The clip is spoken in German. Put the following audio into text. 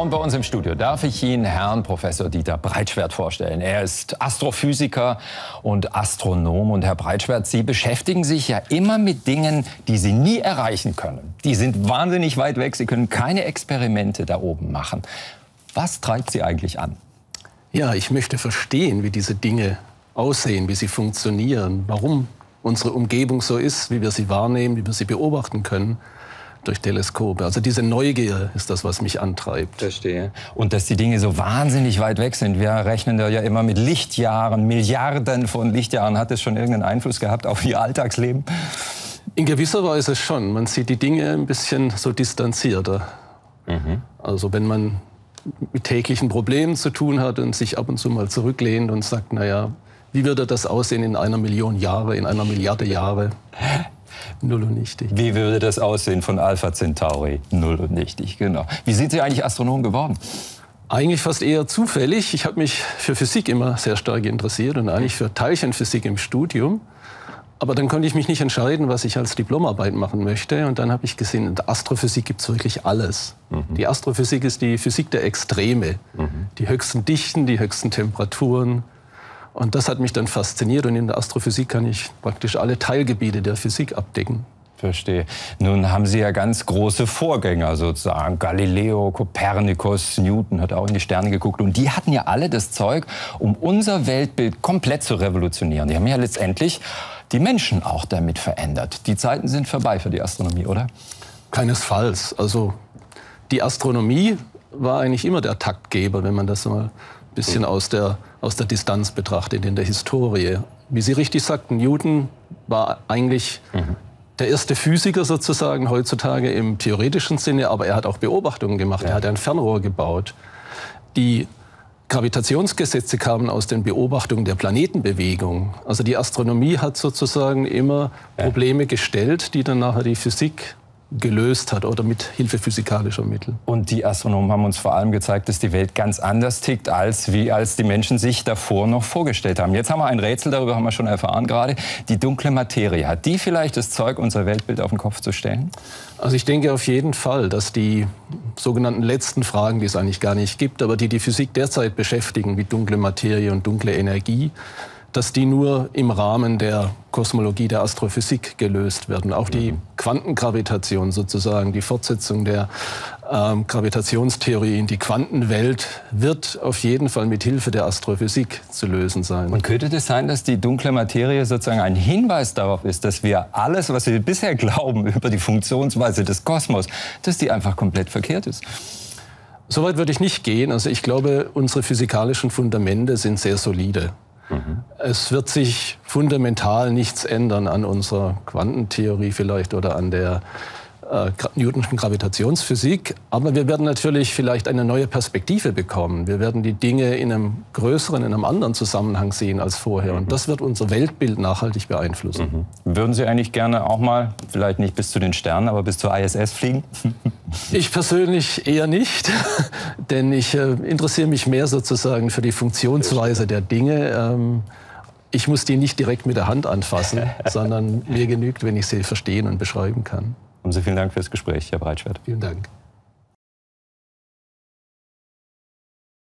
Und bei uns im Studio darf ich Ihnen Herrn Professor Dieter Breitschwert vorstellen. Er ist Astrophysiker und Astronom. Und Herr Breitschwert, Sie beschäftigen sich ja immer mit Dingen, die Sie nie erreichen können. Die sind wahnsinnig weit weg. Sie können keine Experimente da oben machen. Was treibt Sie eigentlich an? Ja, ich möchte verstehen, wie diese Dinge aussehen, wie sie funktionieren, warum unsere Umgebung so ist, wie wir sie wahrnehmen, wie wir sie beobachten können durch Teleskope. Also diese Neugier ist das, was mich antreibt. Verstehe. Und dass die Dinge so wahnsinnig weit weg sind. Wir rechnen da ja immer mit Lichtjahren, Milliarden von Lichtjahren. Hat das schon irgendeinen Einfluss gehabt auf Ihr Alltagsleben? In gewisser Weise schon. Man sieht die Dinge ein bisschen so distanzierter. Mhm. Also wenn man mit täglichen Problemen zu tun hat und sich ab und zu mal zurücklehnt und sagt, naja, wie würde das aussehen in einer Million Jahre, in einer Milliarde Jahre? Null und nichtig. Wie würde das aussehen von Alpha Centauri? Null und nichtig, genau. Wie sind Sie eigentlich Astronom geworden? Eigentlich fast eher zufällig. Ich habe mich für Physik immer sehr stark interessiert und eigentlich für Teilchenphysik im Studium. Aber dann konnte ich mich nicht entscheiden, was ich als Diplomarbeit machen möchte. Und dann habe ich gesehen, in der Astrophysik gibt es wirklich alles. Mhm. Die Astrophysik ist die Physik der Extreme. Mhm. Die höchsten Dichten, die höchsten Temperaturen, und das hat mich dann fasziniert und in der Astrophysik kann ich praktisch alle Teilgebiete der Physik abdecken. Verstehe. Nun haben Sie ja ganz große Vorgänger sozusagen. Galileo, Kopernikus, Newton hat auch in die Sterne geguckt. Und die hatten ja alle das Zeug, um unser Weltbild komplett zu revolutionieren. Die haben ja letztendlich die Menschen auch damit verändert. Die Zeiten sind vorbei für die Astronomie, oder? Keinesfalls. Also die Astronomie war eigentlich immer der Taktgeber, wenn man das mal bisschen aus der aus der Distanz betrachtet in der Historie. Wie Sie richtig sagten, Newton war eigentlich mhm. der erste Physiker sozusagen heutzutage im theoretischen Sinne, aber er hat auch Beobachtungen gemacht. Ja. Er hat ein Fernrohr gebaut. Die Gravitationsgesetze kamen aus den Beobachtungen der Planetenbewegung. Also die Astronomie hat sozusagen immer Probleme gestellt, die dann nachher die Physik gelöst hat oder mit Hilfe physikalischer Mittel. Und die Astronomen haben uns vor allem gezeigt, dass die Welt ganz anders tickt, als wie als die Menschen sich davor noch vorgestellt haben. Jetzt haben wir ein Rätsel, darüber haben wir schon erfahren gerade. Die dunkle Materie, hat die vielleicht das Zeug, unser Weltbild auf den Kopf zu stellen? Also ich denke auf jeden Fall, dass die sogenannten letzten Fragen, die es eigentlich gar nicht gibt, aber die die Physik derzeit beschäftigen, wie dunkle Materie und dunkle Energie, dass die nur im Rahmen der Kosmologie der Astrophysik gelöst werden. Auch die mhm. Quantengravitation sozusagen, die Fortsetzung der ähm, Gravitationstheorie in die Quantenwelt wird auf jeden Fall mit Hilfe der Astrophysik zu lösen sein. Und könnte das sein, dass die dunkle Materie sozusagen ein Hinweis darauf ist, dass wir alles, was wir bisher glauben über die Funktionsweise des Kosmos, dass die einfach komplett verkehrt ist? Soweit würde ich nicht gehen. Also ich glaube, unsere physikalischen Fundamente sind sehr solide. Es wird sich fundamental nichts ändern an unserer Quantentheorie vielleicht oder an der äh, Newtonschen Gravitationsphysik. Aber wir werden natürlich vielleicht eine neue Perspektive bekommen. Wir werden die Dinge in einem größeren, in einem anderen Zusammenhang sehen als vorher. Und das wird unser Weltbild nachhaltig beeinflussen. Mhm. Würden Sie eigentlich gerne auch mal, vielleicht nicht bis zu den Sternen, aber bis zur ISS fliegen? ich persönlich eher nicht, denn ich äh, interessiere mich mehr sozusagen für die Funktionsweise der Dinge. Ähm, ich muss die nicht direkt mit der Hand anfassen, sondern mir genügt, wenn ich sie verstehen und beschreiben kann. Sie vielen Dank fürs Gespräch, Herr Breitschwert. Vielen Dank.